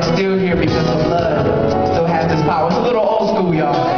to still here because of love still has this power. It's a little old school, y'all.